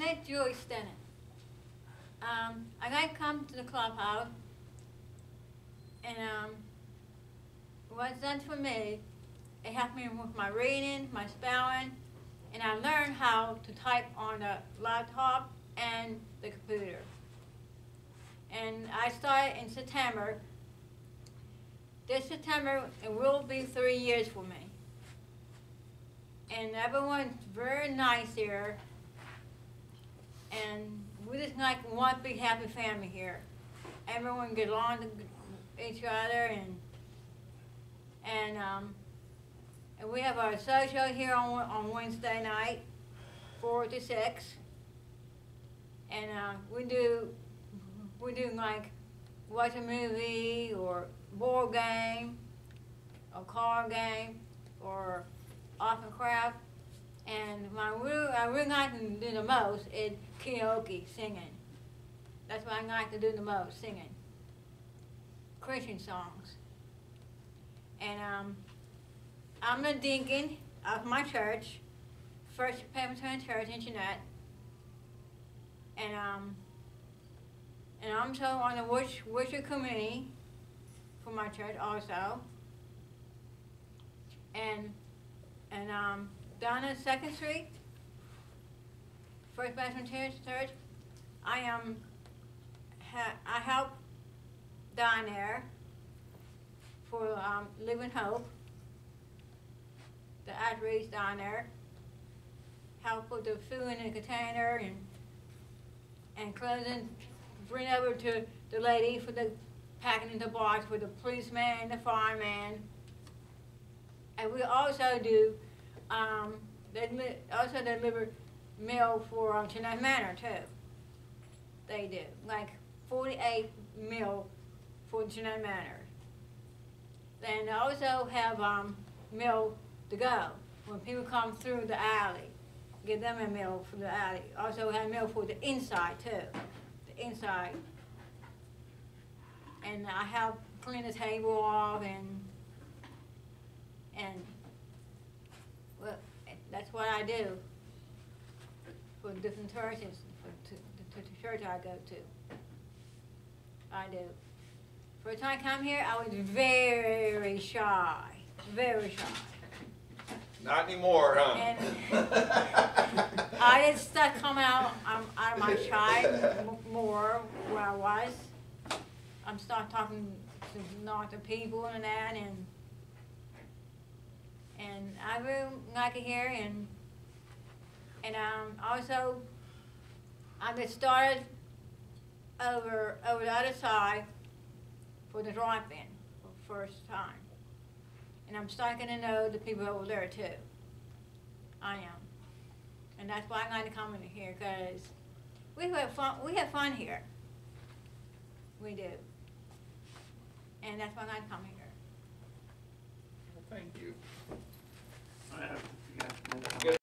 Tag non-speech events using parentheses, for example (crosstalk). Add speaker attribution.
Speaker 1: name is Julie Stennett. Um, I come to the clubhouse, and um, what's done for me, it helped me with my reading, my spelling, and I learned how to type on the laptop and the computer. And I started in September. This September, it will be three years for me. And everyone's very nice here. And we just like one big happy family here. Everyone get along to each other and and um, and we have our social here on on Wednesday night, four to six. And uh, we do we do like watch a movie or board game, or car game, or and craft. And my real, I really like to do the most is karaoke, singing. That's what I like to do the most, singing. Christian songs. And um, I'm the deacon of my church, First Presbyterian Church in Jeannette. And um, and I'm so on the worship, worship committee for my church also. And and um, down at Second Street, First Presbyterian Church, I am ha, I help down there for um, Living Hope, the outreach down there. Help with the food in the container and and clothing, bring over to the lady for the packing in the box for the policeman, the fireman. And we also do, um, they also deliver mail for um, Chinook Manor too. They do, like forty-eight meal for Chinook Manor. Then they also have, um, meal to go, when people come through the alley, give them a meal for the alley. Also have meal for the inside too, the inside. And I help clean the table off and, and, well, that's what I do for different churches, for, to, to the church I go to. I do. For First time I come here, I was very shy, very shy.
Speaker 2: Not anymore, huh?
Speaker 1: And (laughs) I just start coming out, I'm out of my shy more where I was. I'm start talking to not to people and that and and I really like it here and and um also I just started over over the other side for the drive-in for the first time. And I'm starting to know the people over there too. I am. And that's why I'm going to come in here, because we have fun, we have fun here. We do. And that's why I'm going to come here.
Speaker 2: Well, Thank you.
Speaker 3: I have